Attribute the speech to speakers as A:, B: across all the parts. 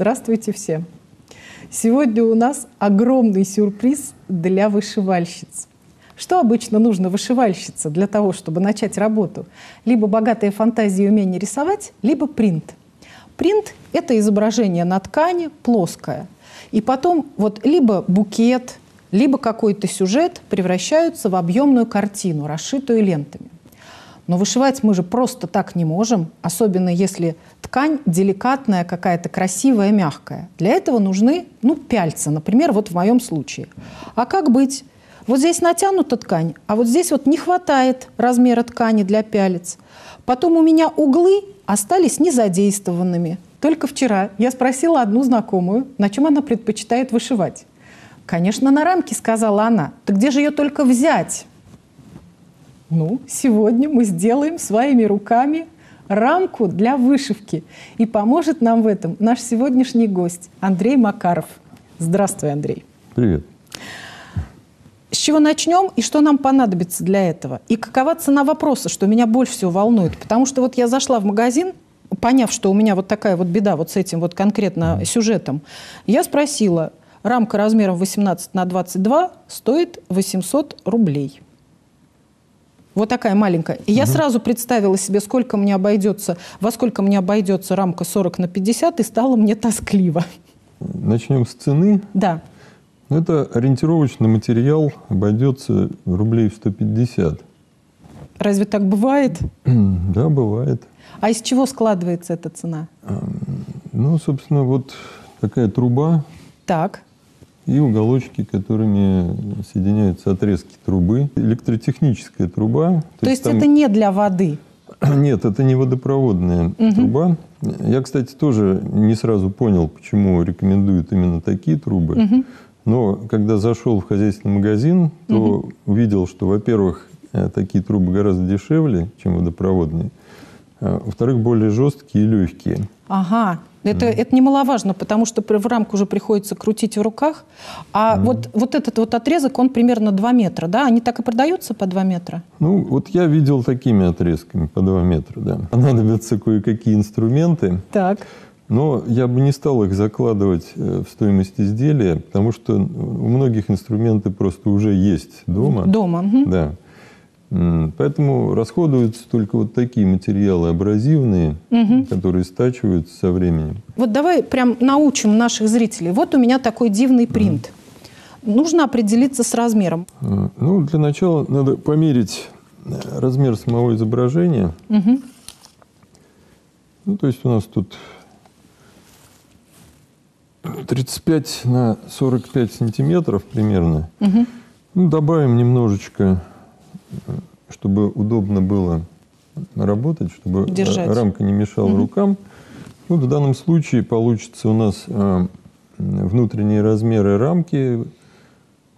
A: Здравствуйте все! Сегодня у нас огромный сюрприз для вышивальщиц. Что обычно нужно вышивальщице для того, чтобы начать работу? Либо богатая фантазия и умение рисовать, либо принт. Принт – это изображение на ткани, плоское. И потом вот либо букет, либо какой-то сюжет превращаются в объемную картину, расшитую лентами. Но вышивать мы же просто так не можем, особенно если ткань деликатная, какая-то красивая, мягкая. Для этого нужны, ну, пяльца, например, вот в моем случае. А как быть? Вот здесь натянута ткань, а вот здесь вот не хватает размера ткани для пялец. Потом у меня углы остались незадействованными. Только вчера я спросила одну знакомую, на чем она предпочитает вышивать. «Конечно, на рамке», — сказала она. «Так где же ее только взять?» Ну, сегодня мы сделаем своими руками рамку для вышивки. И поможет нам в этом наш сегодняшний гость Андрей Макаров. Здравствуй, Андрей.
B: Привет.
A: С чего начнем и что нам понадобится для этого? И какова цена вопроса, что меня больше всего волнует? Потому что вот я зашла в магазин, поняв, что у меня вот такая вот беда вот с этим вот конкретно сюжетом, я спросила, рамка размером 18 на 22 стоит 800 рублей. Вот такая маленькая. И я сразу представила себе, сколько мне обойдется, во сколько мне обойдется рамка 40 на 50, и стало мне тоскливо.
B: Начнем с цены.
A: Да.
B: Это ориентировочный материал, обойдется рублей в 150.
A: Разве так бывает?
B: Да, бывает.
A: А из чего складывается эта цена?
B: Ну, собственно, вот такая труба
A: Так.
B: И уголочки, которыми соединяются отрезки трубы. Электротехническая труба.
A: То, есть
B: там-
A: это не для воды.
B: Нет, это не водопроводная труба. Я, кстати, тоже не сразу понял, почему рекомендуют именно такие трубы. Но когда зашел в хозяйственный магазин, то увидел, что, во-первых, э, такие трубы гораздо дешевле, чем водопроводные. А, Во-вторых, более жесткие и легкие.
A: Ага. Это, это немаловажно, потому что в рамку уже приходится крутить в руках. А вот, вот этот вот отрезок, он примерно 2 метра, да? Они так и продаются по 2 метра?
B: Ну, вот я видел такими отрезками по 2 метра, да. Понадобятся кое-какие инструменты.
A: Так.
B: Но я бы не стал их закладывать э, в стоимость изделия, потому что у многих инструменты просто уже есть дома.
A: Дома. мгм.
B: Да. Поэтому расходуются только вот такие материалы абразивные, которые стачиваются со временем.
A: Вот давай прям научим наших зрителей. Вот у меня такой дивный принт. Нужно определиться с размером.
B: Э, Ну, для начала надо померить э, размер самого изображения.
A: Мгм.
B: Ну, то есть у нас тут 35 на 45 сантиметров примерно.
A: Мгм.
B: Ну, добавим немножечко, чтобы удобно было работать, чтобы э,
A: Держать.
B: рамка не мешала рукам. Ну, в данном случае получится у нас э, внутренние размеры рамки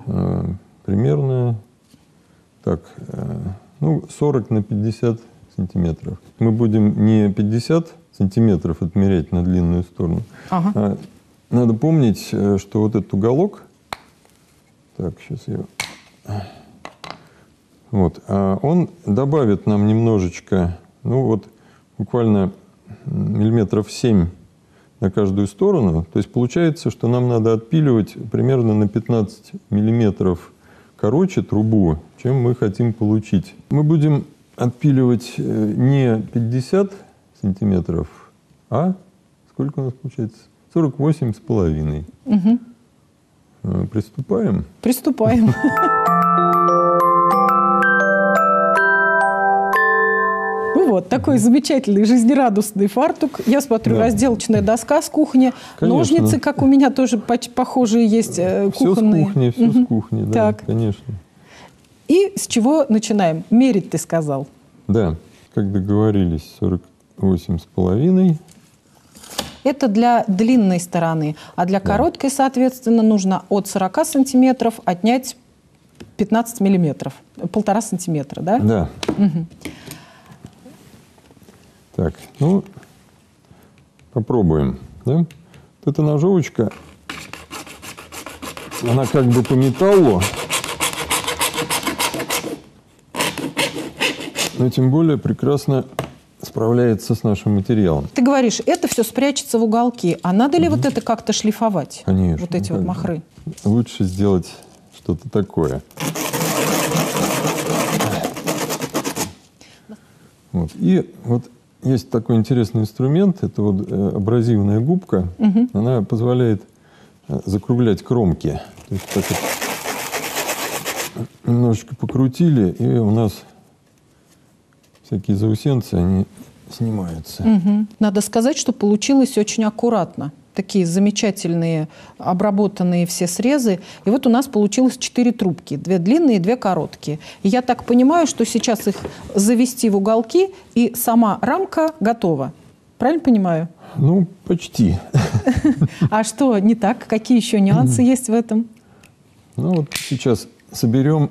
B: э, примерно так, ну, 40 на 50 сантиметров. Мы будем не 50 сантиметров отмерять на длинную сторону,
A: Ага.
B: а надо помнить, что вот этот уголок, так, сейчас я, вот, а он добавит нам немножечко, ну вот, буквально миллиметров 7 на каждую сторону. То есть получается, что нам надо отпиливать примерно на 15 миллиметров короче трубу, чем мы хотим получить. Мы будем отпиливать э, не 50 сантиметров, а сколько у нас получается? 48 с половиной. Э, Приступаем.
A: Приступаем. вот, такой замечательный, жизнерадостный фартук. Я смотрю,
B: Да.
A: разделочная доска с кухни.
B: Конечно.
A: Ножницы, как у меня тоже похожие есть, э,
B: Все с
A: кухонные.
B: кухни, все
A: Мгм.
B: с кухни, да,
A: Так.
B: конечно.
A: И с чего начинаем? Мерить, ты сказал.
B: Да, как договорились, 48 с половиной.
A: Это для длинной стороны. А для короткой, соответственно, нужно от 40 сантиметров отнять 15 миллиметров. Полтора сантиметра, да?
B: Да. Так, ну, попробуем. Да? Вот эта ножовочка, она как бы по металлу, но тем более прекрасно справляется с нашим материалом.
A: Ты говоришь, это все спрячется в уголки. А надо ли вот это как-то шлифовать?
B: Конечно.
A: Вот эти
B: ну
A: вот махры.
B: Лучше сделать что-то такое. Вот. И вот есть такой интересный инструмент, это вот э, абразивная губка. Она позволяет э, закруглять кромки. То есть так вот немножечко покрутили, и у нас всякие заусенцы, они снимаются.
A: Мгм. Надо сказать, что получилось очень аккуратно. Такие замечательные, обработанные все срезы. И вот у нас получилось четыре трубки. Две длинные, две короткие. И я так понимаю, что сейчас их завести в уголки, и сама рамка готова. Правильно понимаю?
B: Ну, почти.
A: А что не так? Какие еще нюансы есть в этом?
B: Ну вот сейчас соберем.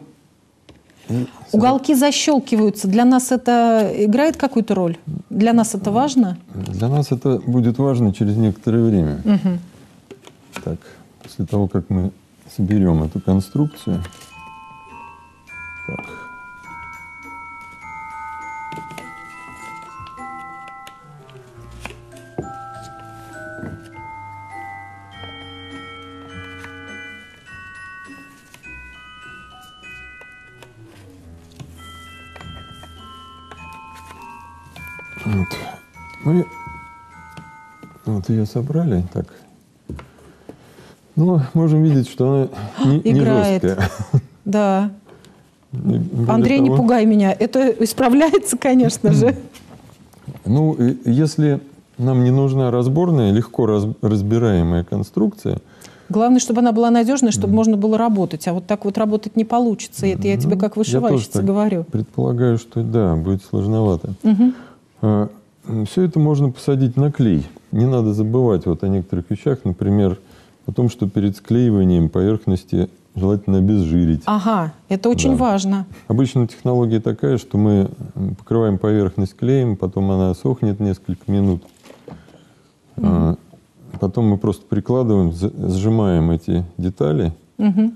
A: Уголки защелкиваются. Для нас это играет какую-то роль? Для нас это важно?
B: Для нас это будет важно через некоторое время. Так, после того, как мы соберем эту конструкцию. Вот. Мы вот ее собрали так. Ну, можем видеть, что она не, не
A: Играет.
B: жесткая.
A: Да.
B: Более
A: Андрей, не
B: того,
A: пугай меня. Это исправляется, конечно же.
B: Ну, если нам не нужна разборная, легко раз- разбираемая конструкция,
A: Главное, чтобы она была надежной, чтобы можно было работать. А вот так вот работать не получится. Это я тебе
B: Ну,
A: как вышивальщица говорю.
B: предполагаю, что да, будет сложновато.
A: Мгм.
B: Все это можно посадить на клей. Не надо забывать вот о некоторых вещах, например, о том, что перед склеиванием поверхности желательно обезжирить.
A: Ага, это очень
B: Да.
A: важно.
B: Обычно технология такая, что мы покрываем поверхность клеем, потом она сохнет несколько минут. А, Потом мы просто прикладываем, сжимаем эти детали,
A: Мгм.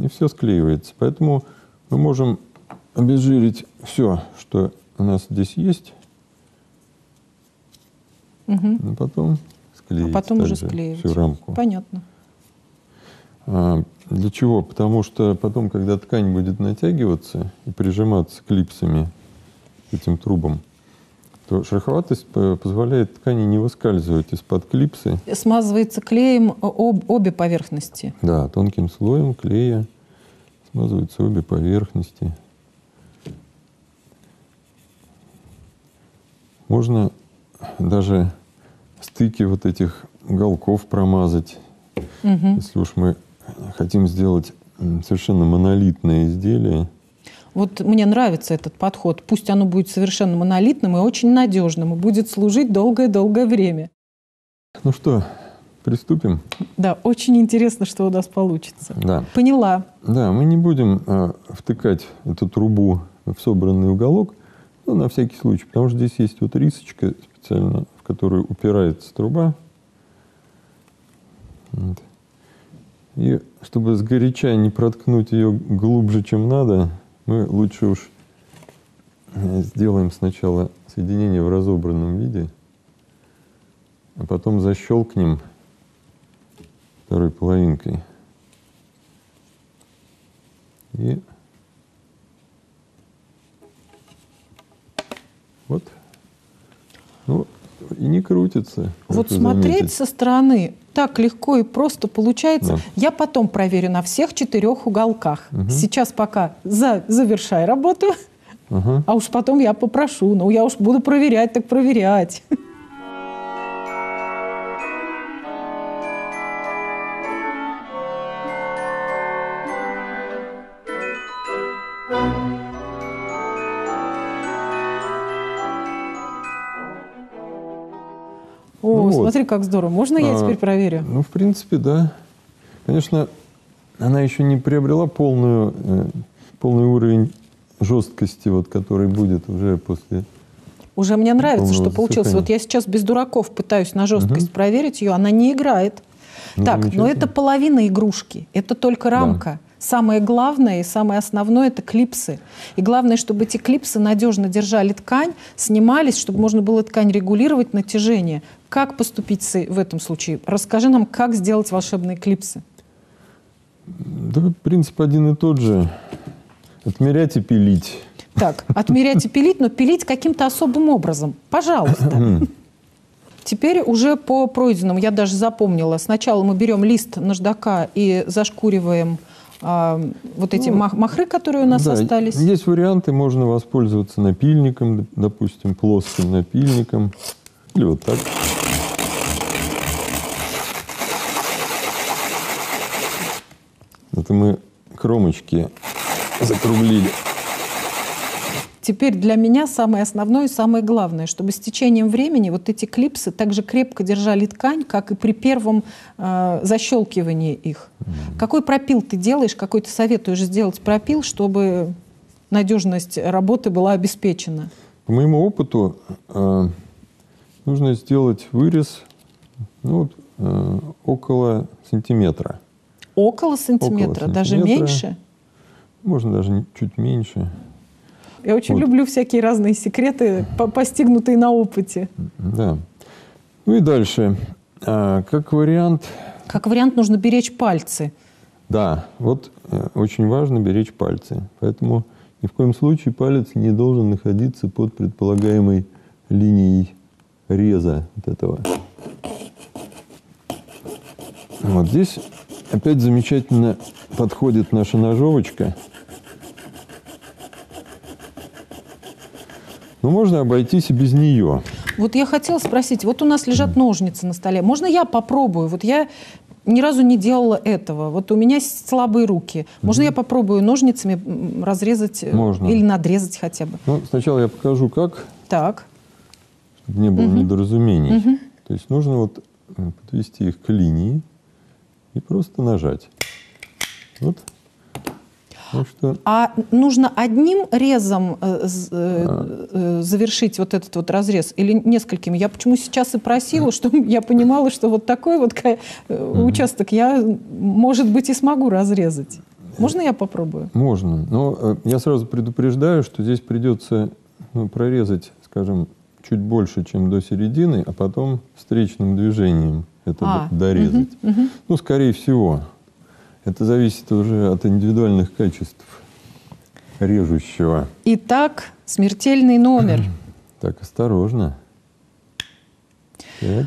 B: и все склеивается. Поэтому мы можем обезжирить все, что у нас здесь есть,
A: Мгм.
B: а потом склеить
A: А потом уже склеивать.
B: всю рамку.
A: Понятно.
B: А, Для чего? Потому что потом, когда ткань будет натягиваться и прижиматься клипсами к этим трубам, то шероховатость по- позволяет ткани не выскальзывать из-под клипсы.
A: Смазывается клеем об- обе поверхности.
B: Да, тонким слоем клея смазываются обе поверхности. Можно даже стыки вот этих уголков промазать,
A: Мгм.
B: если уж мы хотим сделать совершенно монолитное изделие.
A: Вот мне нравится этот подход. Пусть оно будет совершенно монолитным и очень надежным, и будет служить долгое-долгое время.
B: Ну что, приступим?
A: Да, очень интересно, что у нас получится.
B: Да.
A: Поняла.
B: Да, мы не будем а, втыкать эту трубу в собранный уголок, ну, на всякий случай, потому что здесь есть вот рисочка специально, в которую упирается труба. Вот. И чтобы сгоряча не проткнуть ее глубже, чем надо, мы лучше уж э, сделаем сначала соединение в разобранном виде, а потом защелкнем второй половинкой. И вот. Ну, и не крутится.
A: Вот смотреть
B: заметить.
A: со стороны так легко и просто получается.
B: Да.
A: Я потом проверю на всех четырех уголках.
B: Мгм.
A: Сейчас пока за, завершай работу,
B: Ага.
A: а уж потом я попрошу. Ну, я уж буду проверять, так проверять. О,
B: Ну вот.
A: смотри, как здорово. Можно я
B: А,
A: теперь проверю?
B: Ну, в принципе, да. Конечно, она еще не приобрела полную, э, полный уровень жесткости, вот, который будет уже после...
A: Уже мне нравится, что получилось. Вот я сейчас без дураков пытаюсь на жесткость проверить ее, она не играет.
B: Ну,
A: так, но
B: замечательно.
A: это половина игрушки, это только рамка. Самое главное и самое основное – это клипсы. И главное, чтобы эти клипсы надежно держали ткань, снимались, чтобы можно было ткань регулировать натяжение. Как поступить в этом случае? Расскажи нам, как сделать волшебные клипсы.
B: Да, принцип один и тот же. Отмерять и пилить.
A: Так, отмерять и пилить, но пилить каким-то особым образом. Пожалуйста. Теперь уже по пройденному, я даже запомнила, сначала мы берем лист наждака и зашкуриваем а, вот эти ну, махры, которые у нас да, остались.
B: Есть варианты, можно воспользоваться напильником, допустим, плоским напильником. Или вот так. Это мы кромочки закруглили.
A: Теперь для меня самое основное и самое главное, чтобы с течением времени вот эти клипсы также крепко держали ткань, как и при первом э, защелкивании их. Mm-hmm. Какой пропил ты делаешь, какой ты советуешь сделать пропил, чтобы надежность работы была обеспечена?
B: По моему опыту э, нужно сделать вырез ну, э, около сантиметра.
A: Около сантиметра, около даже меньше?
B: Можно даже чуть меньше.
A: Я очень вот. люблю всякие разные секреты, постигнутые на опыте.
B: Да. Ну и дальше. А, как вариант...
A: Как вариант нужно беречь пальцы.
B: Да, вот э, очень важно беречь пальцы. Поэтому ни в коем случае палец не должен находиться под предполагаемой линией реза вот этого. Вот здесь опять замечательно подходит наша ножовочка – Но можно обойтись и без нее.
A: Вот я хотела спросить, вот у нас лежат ножницы на столе. Можно я попробую? Вот я ни разу не делала этого. Вот у меня слабые руки. Можно mm я попробую ножницами разрезать э, Можно. или надрезать хотя бы?
B: Ну, сначала я покажу, как.
A: Так.
B: Чтобы не было mm недоразумений. mm То есть нужно вот подвести их к линии и просто нажать. Вот
A: ну, что... А нужно одним резом э, завершить вот этот вот разрез или несколькими? Я почему сейчас и просила, что я понимала, что вот такой вот участок я, может быть, и смогу разрезать. Можно я попробую?
B: Можно. Но я сразу предупреждаю, что здесь придется ну, прорезать, скажем, чуть больше, чем до середины, а потом встречным движением это а, дорезать. Угу, угу. Ну, скорее всего. Это зависит уже от индивидуальных качеств режущего.
A: Итак, смертельный номер.
B: Так, осторожно.
A: Так.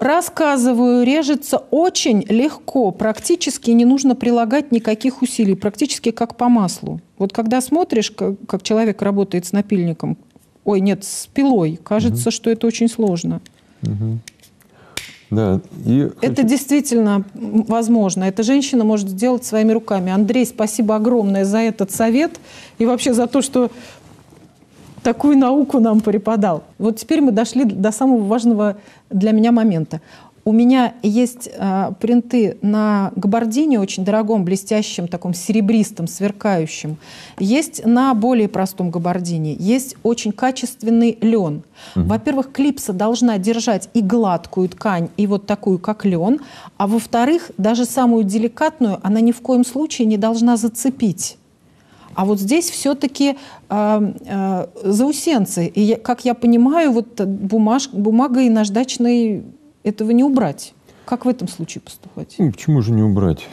A: Рассказываю, режется очень легко, практически не нужно прилагать никаких усилий, практически как по маслу. Вот когда смотришь, как, как человек работает с напильником, ой, нет, с пилой, кажется, угу. что это очень сложно. Угу.
B: Да,
A: и это хочу... действительно возможно. Эта женщина может сделать своими руками. Андрей, спасибо огромное за этот совет и вообще за то, что такую науку нам преподал. Вот теперь мы дошли до самого важного для меня момента. У меня есть э, принты на габардине, очень дорогом, блестящем, таком серебристом, сверкающем. Есть на более простом габардине. Есть очень качественный лен. Угу. Во-первых, клипса должна держать и гладкую ткань, и вот такую, как лен. А во-вторых, даже самую деликатную она ни в коем случае не должна зацепить. А вот здесь все-таки э, э, заусенцы. И, я, как я понимаю, вот бумаж, бумага и наждачный этого не убрать. Как в этом случае поступать?
B: Ну, почему же не убрать?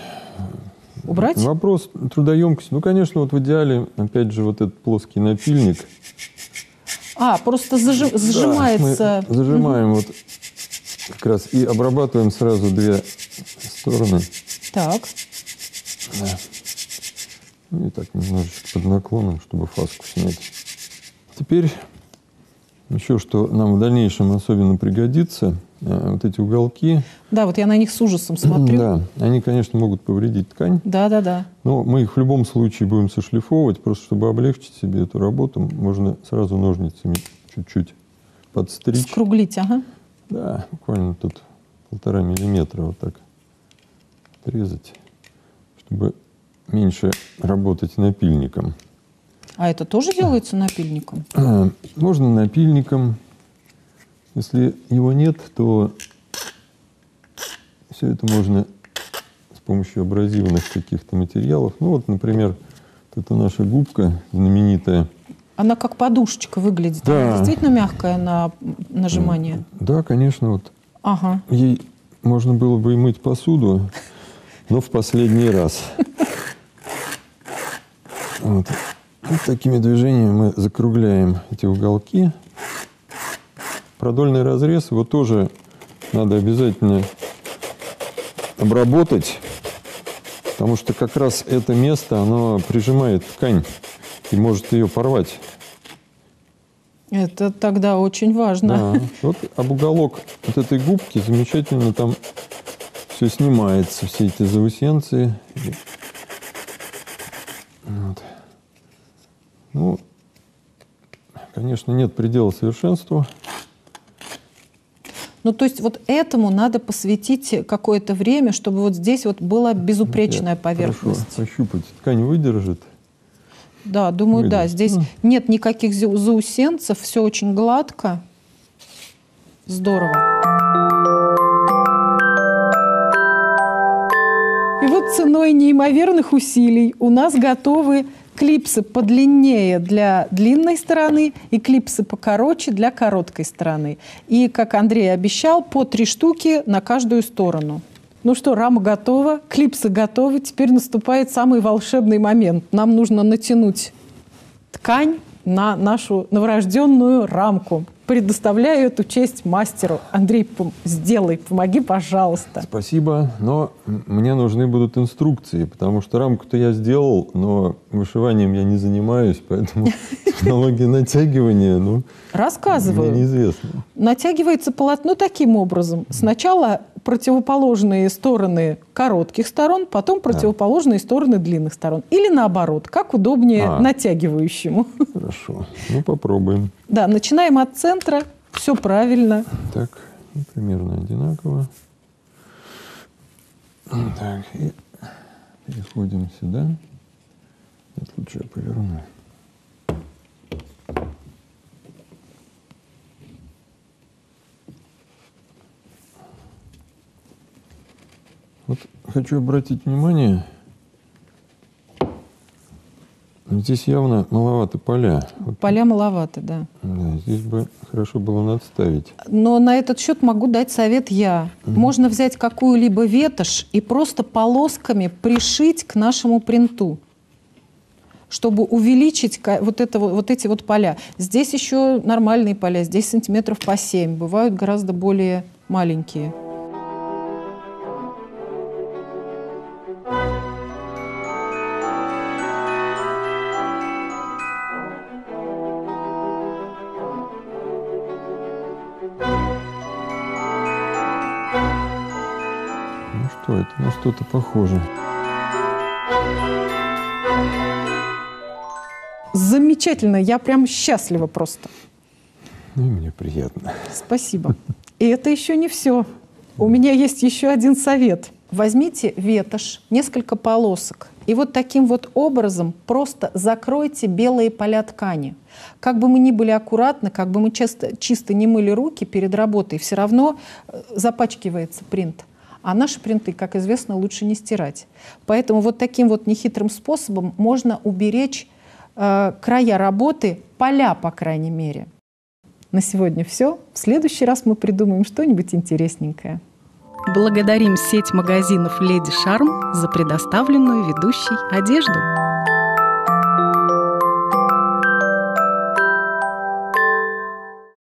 A: Убрать?
B: Вопрос трудоемкости. Ну, конечно, вот в идеале, опять же, вот этот плоский напильник.
A: А, просто зажи, зажимается.
B: мы зажимаем вот как раз и обрабатываем сразу две стороны.
A: Так.
B: Да. Ну, и так немножечко под наклоном, чтобы фаску снять. Теперь еще что нам в дальнейшем особенно пригодится, э, вот эти уголки.
A: Да, вот я на них с ужасом смотрю.
B: Да, они, конечно, могут повредить ткань.
A: Да, да, да.
B: Но мы их в любом случае будем сошлифовывать, просто чтобы облегчить себе эту работу, можно сразу ножницами чуть-чуть подстричь.
A: Скруглить, ага.
B: Да, буквально тут полтора миллиметра вот так отрезать, чтобы меньше работать напильником.
A: А это тоже делается напильником?
B: А, можно напильником. Если его нет, то все это можно с помощью абразивных каких-то материалов. Ну вот, например, вот эта наша губка знаменитая.
A: Она как подушечка выглядит.
B: Да.
A: Она действительно мягкая на нажимание.
B: Да, конечно, вот
A: Ага.
B: ей можно было бы и мыть посуду, но в последний раз. Вот. Вот такими движениями мы закругляем эти уголки. Продольный разрез его тоже надо обязательно обработать, потому что как раз это место, оно прижимает ткань и может ее порвать.
A: Это тогда очень важно.
B: Да. Вот об уголок вот этой губки замечательно там все снимается, все эти заусенцы. Вот. Ну, конечно, нет предела совершенству.
A: Ну, то есть вот этому надо посвятить какое-то время, чтобы вот здесь вот была безупречная
B: Я
A: поверхность.
B: Хорошо пощупать. Ткань выдержит.
A: Да, думаю, да.
B: Выйдет.
A: Здесь
B: Ну.
A: нет никаких зау- заусенцев, все очень гладко. Здорово. И вот ценой неимоверных усилий у нас готовы клипсы подлиннее для длинной стороны и клипсы покороче для короткой стороны. И, как Андрей обещал, по три штуки на каждую сторону. Ну что, рама готова, клипсы готовы. Теперь наступает самый волшебный момент. Нам нужно натянуть ткань на нашу новорожденную рамку. Предоставляю эту честь мастеру. Андрей, пом- сделай, помоги, пожалуйста.
B: Спасибо, но мне нужны будут инструкции, потому что рамку-то я сделал, но вышиванием я не занимаюсь, поэтому технология натягивания, ну, мне
A: Рассказываю.
B: неизвестно.
A: Натягивается полотно таким образом. Сначала противоположные стороны коротких сторон, потом противоположные стороны длинных сторон. Или наоборот, как удобнее
B: А.
A: натягивающему.
B: Хорошо, ну попробуем.
A: Да, начинаем от центра. Все правильно.
B: Так, ну, примерно одинаково. Так, и переходим сюда. Нет, лучше я поверну. Вот хочу обратить внимание, здесь явно маловато поля.
A: Поля маловато, да.
B: да, здесь бы хорошо было надставить.
A: Но на этот счет могу дать совет я. Можно взять какую-либо ветошь и просто полосками пришить к нашему принту чтобы увеличить вот, это, вот вот эти вот поля. Здесь еще нормальные поля, здесь сантиметров по 7, бывают гораздо более маленькие.
B: Что-то похоже.
A: Замечательно, я прям счастлива просто.
B: Ну и мне приятно.
A: Спасибо. И это еще не все. У меня есть еще один совет. Возьмите ветошь, несколько полосок, и вот таким вот образом просто закройте белые поля ткани. Как бы мы ни были аккуратны, как бы мы чисто, чисто не мыли руки перед работой, все равно э, запачкивается принт. А наши принты, как известно, лучше не стирать. Поэтому вот таким вот нехитрым способом можно уберечь э, края работы, поля, по крайней мере. На сегодня все. В следующий раз мы придумаем что-нибудь интересненькое. Благодарим сеть магазинов «Леди Шарм» за предоставленную ведущей одежду.